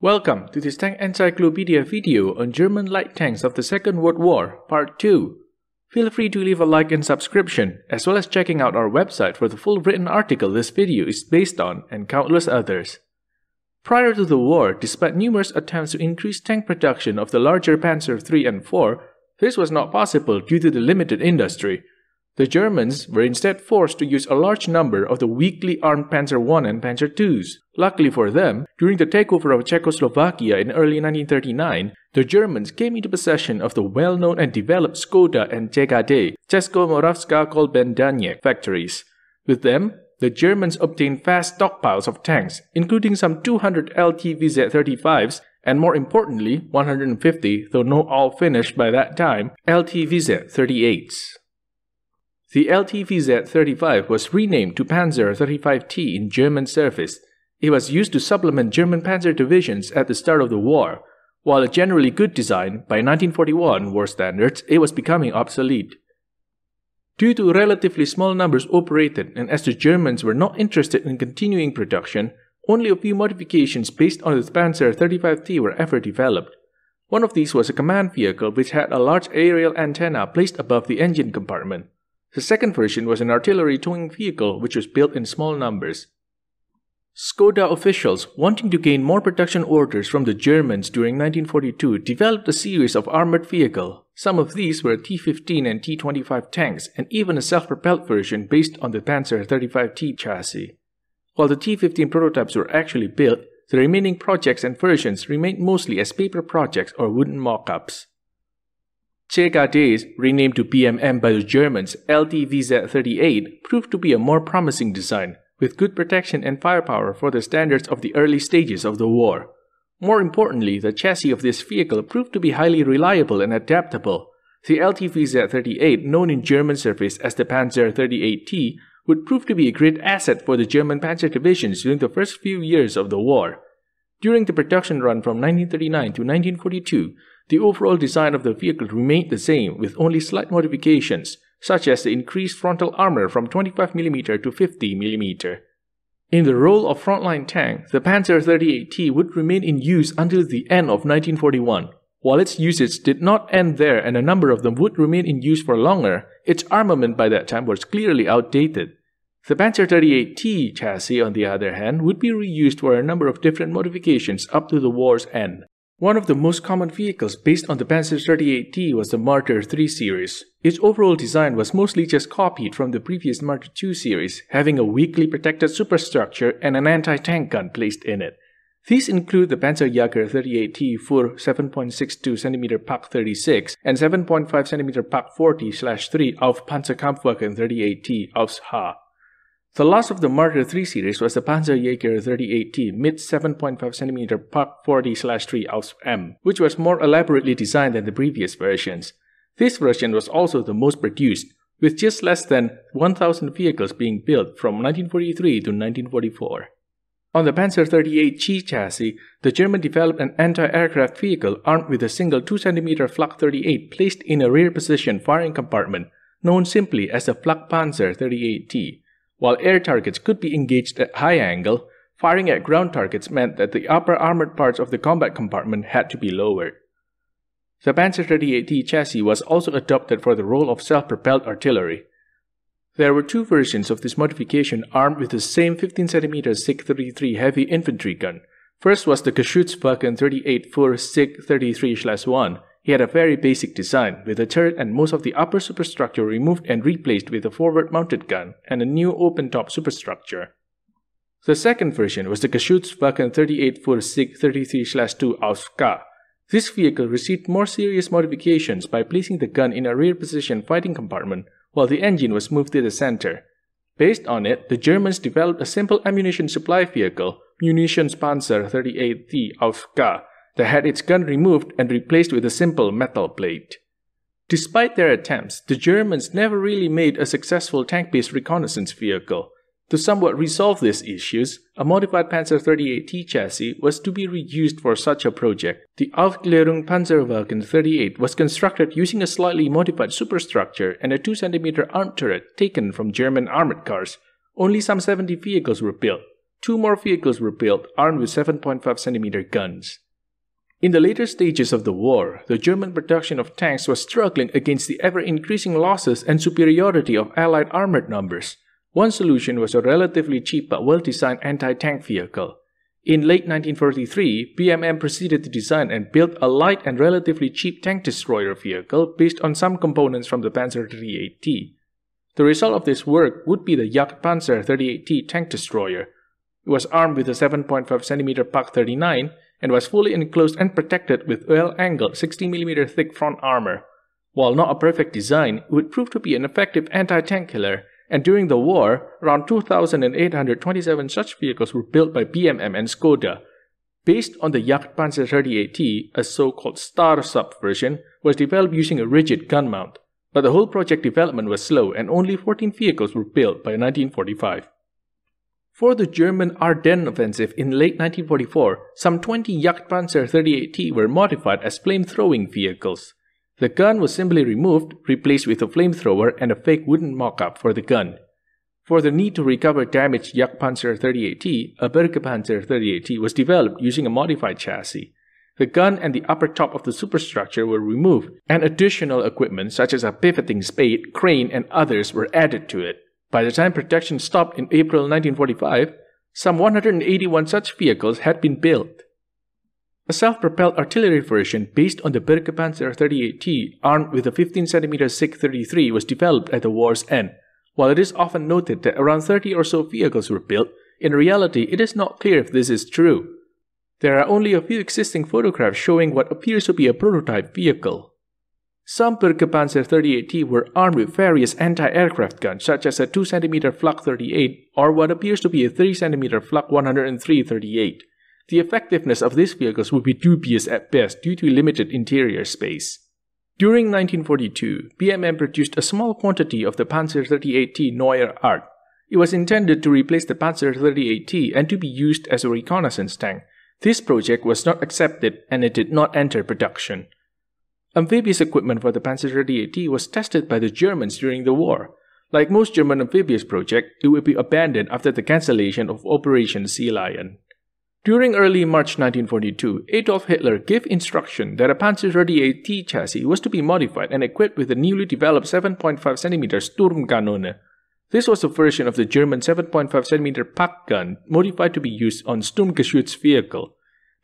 Welcome to this Tank Encyclopedia video on German light tanks of the Second World War, Part 2. Feel free to leave a like and subscription, as well as checking out our website for the full written article this video is based on and countless others. Prior to the war, despite numerous attempts to increase tank production of the larger Panzer III and IV, this was not possible due to the limited industry, the Germans were instead forced to use a large number of the weakly armed Panzer I and Panzer IIs. Luckily for them, during the takeover of Czechoslovakia in early 1939, the Germans came into possession of the well-known and developed Skoda and CKD, Českomoravská Kolben-Danek factories. With them, the Germans obtained vast stockpiles of tanks, including some 200 LTVZ-35s and more importantly, 150, though not all finished by that time, LTVZ-38s. The LTVZ-35 was renamed to Panzer 35T in German service. It was used to supplement German panzer divisions at the start of the war. While a generally good design, by 1941 war standards, it was becoming obsolete. Due to relatively small numbers operated and as the Germans were not interested in continuing production, only a few modifications based on the Panzer 35T were ever developed. One of these was a command vehicle which had a large aerial antenna placed above the engine compartment. The second version was an artillery towing vehicle which was built in small numbers. Skoda officials, wanting to gain more production orders from the Germans during 1942, developed a series of armored vehicles. Some of these were T-15 and T-25 tanks, and even a self-propelled version based on the Panzer 35T chassis. While the T-15 prototypes were actually built, the remaining projects and versions remained mostly as paper projects or wooden mock-ups. CKDs, renamed to BMM by the Germans LTVZ-38, proved to be a more promising design, with good protection and firepower for the standards of the early stages of the war. More importantly, the chassis of this vehicle proved to be highly reliable and adaptable. The LTVZ-38, known in German service as the Panzer 38T, would prove to be a great asset for the German panzer divisions during the first few years of the war. During the production run from 1939 to 1942, the overall design of the vehicle remained the same with only slight modifications, such as the increased frontal armor from 25mm to 50mm. In the role of frontline tank, the Panzer 38T would remain in use until the end of 1941. While its usage did not end there and a number of them would remain in use for longer, its armament by that time was clearly outdated. The Panzer 38T chassis, on the other hand, would be reused for a number of different modifications up to the war's end. One of the most common vehicles based on the Panzer 38T was the Marder 3 series. Its overall design was mostly just copied from the previous Marder 2 series, having a weakly protected superstructure and an anti-tank gun placed in it. These include the Panzerjäger 38T for 7.62 cm Pak 36 and 7.5 cm Pak 40-3 of Panzerkampfwagen 38T aus Ha. The last of the Marder 3 series was the Panzerjäger 38T mid 7.5cm Pak 40-3 aus M, which was more elaborately designed than the previous versions. This version was also the most produced, with just less than 1,000 vehicles being built from 1943 to 1944. On the Panzer 38T chassis, the German developed an anti-aircraft vehicle armed with a single 2cm Flak 38 placed in a rear position firing compartment, known simply as the Flak Panzer 38T. While air targets could be engaged at high angle, firing at ground targets meant that the upper armored parts of the combat compartment had to be lowered. The Panzer 38T chassis was also adopted for the role of self-propelled artillery. There were two versions of this modification armed with the same 15cm SIG 33 heavy infantry gun. First was the Geschützwagen 38 for SIG 33-1, he had a very basic design, with the turret and most of the upper superstructure removed and replaced with a forward-mounted gun and a new open-top superstructure. The second version was the Geschützwagen 38 for SIG 33-2 aus Ka. This vehicle received more serious modifications by placing the gun in a rear position fighting compartment while the engine was moved to the center. Based on it, the Germans developed a simple ammunition supply vehicle, Munitionspanzer 38T aus Ka, that had its gun removed and replaced with a simple metal plate. Despite their attempts, the Germans never really made a successful tank-based reconnaissance vehicle. To somewhat resolve these issues, a modified Panzer 38T chassis was to be reused for such a project. The Aufklärung Panzerwagen 38 was constructed using a slightly modified superstructure and a 2cm arm turret taken from German armored cars. Only some 70 vehicles were built. two more vehicles were built armed with 7.5cm guns. In the later stages of the war, the German production of tanks was struggling against the ever increasing losses and superiority of Allied armored numbers. One solution was a relatively cheap but well designed anti tank vehicle. In late 1943, BMM proceeded to design and build a light and relatively cheap tank destroyer vehicle based on some components from the Panzer 38T. The result of this work would be the Jagdpanzer 38T tank destroyer. It was armed with a 7.5cm Pak 39 and was fully enclosed and protected with well-angled 60mm thick front armor. While not a perfect design, it would prove to be an effective anti-tank killer, and during the war, around 2,827 such vehicles were built by BMM and Skoda. Based on the Jagdpanzer 38T, a so-called Starr sub-version was developed using a rigid gun mount, but the whole project development was slow and only 14 vehicles were built by 1945. For the German Ardennes offensive in late 1944, some 20 Jagdpanzer 38T were modified as flame-throwing vehicles. The gun was simply removed, replaced with a flamethrower and a fake wooden mock-up for the gun. For the need to recover damaged Jagdpanzer 38T, a Bergepanzer 38T was developed using a modified chassis. The gun and the upper top of the superstructure were removed, and additional equipment such as a pivoting spade, crane, and others were added to it. By the time production stopped in April 1945, some 181 such vehicles had been built. A self-propelled artillery version based on the Bergepanzer 38T armed with a 15cm SIG 33 was developed at the war's end. While it is often noted that around 30 or so vehicles were built, in reality it is not clear if this is true. There are only a few existing photographs showing what appears to be a prototype vehicle. Some Bergepanzer 38T were armed with various anti-aircraft guns such as a 2cm Flak 38 or what appears to be a 3cm Flak 103 38. The effectiveness of these vehicles would be dubious at best due to limited interior space. During 1942, BMM produced a small quantity of the Panzer 38T Neue Art. It was intended to replace the Panzer 38T and to be used as a reconnaissance tank. This project was not accepted and it did not enter production. Amphibious equipment for the Panzer 38T was tested by the Germans during the war. Like most German amphibious projects, it would be abandoned after the cancellation of Operation Sea Lion. During early March 1942, Adolf Hitler gave instruction that a Panzer 38T chassis was to be modified and equipped with the newly developed 7.5cm Sturmkanone. This was a version of the German 7.5cm Pak gun modified to be used on Sturmgeschütz vehicle.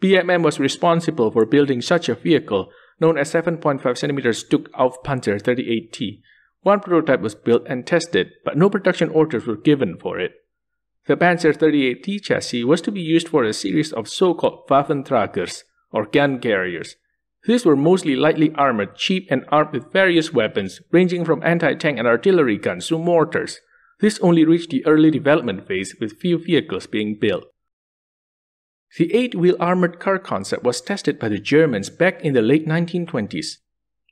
BMM was responsible for building such a vehicle known as 7.5cm StuK auf Panzer 38T. One prototype was built and tested, but no production orders were given for it. The Panzer 38T chassis was to be used for a series of so-called Waffenträgers, or gun carriers. These were mostly lightly armored, cheap and armed with various weapons, ranging from anti-tank and artillery guns to mortars. This only reached the early development phase with few vehicles being built. The eight-wheel armored car concept was tested by the Germans back in the late 1920s.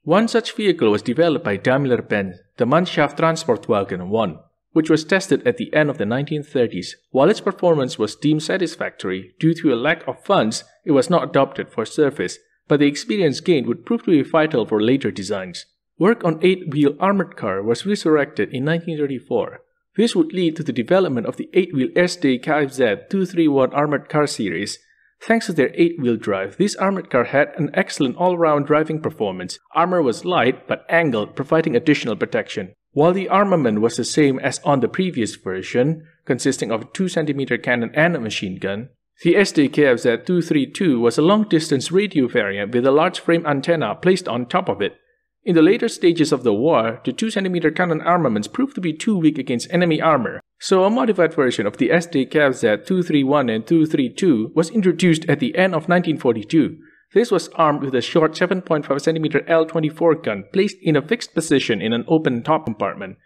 One such vehicle was developed by Daimler-Benz, the Mannschaft-Transportwagen 1, which was tested at the end of the 1930s. While its performance was deemed satisfactory due to a lack of funds, it was not adopted for service, but the experience gained would prove to be vital for later designs. Work on eight-wheel armored car was resurrected in 1934. This would lead to the development of the 8-wheel SD KFZ 231 armored car series. Thanks to their 8-wheel drive, this armored car had an excellent all-round driving performance. Armor was light but angled, providing additional protection. While the armament was the same as on the previous version, consisting of a 2cm cannon and a machine gun, the SD KFZ 232 was a long-distance radio variant with a large frame antenna placed on top of it. In the later stages of the war, the 2cm cannon armaments proved to be too weak against enemy armor, so a modified version of the SD KFZ 231 and 232 was introduced at the end of 1942. This was armed with a short 7.5cm L24 gun placed in a fixed position in an open top compartment.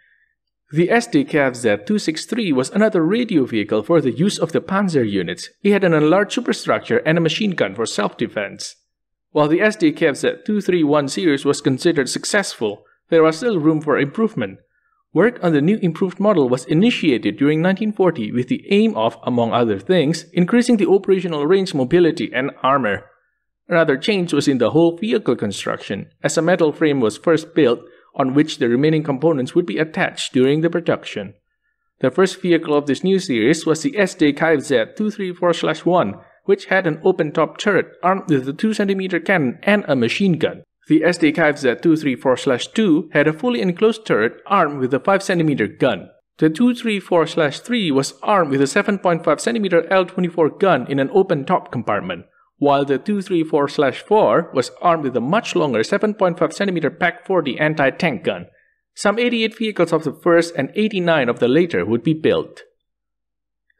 The SD KFZ 263 was another radio vehicle for the use of the panzer units. It had an enlarged superstructure and a machine gun for self-defense. While the SDKFZ 231 series was considered successful, there was still room for improvement. Work on the new improved model was initiated during 1940 with the aim of, among other things, increasing the operational range mobility and armor. Another change was in the whole vehicle construction, as a metal frame was first built on which the remaining components would be attached during the production. The first vehicle of this new series was the SD KFZ 234-1, which had an open-top turret armed with a 2cm cannon and a machine gun. The SD KFZ 234-2 had a fully enclosed turret armed with a 5cm gun. The 234-3 was armed with a 7.5cm L24 gun in an open-top compartment, while the 234-4 was armed with a much longer 7.5cm PaK-40 anti-tank gun. Some 88 vehicles of the first and 89 of the later would be built.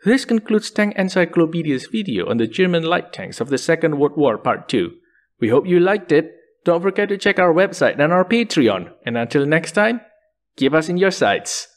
This concludes Tank Encyclopedia's video on the German light tanks of the Second World War Part 2. We hope you liked it. Don't forget to check our website and our Patreon. And until next time, keep us in your sights.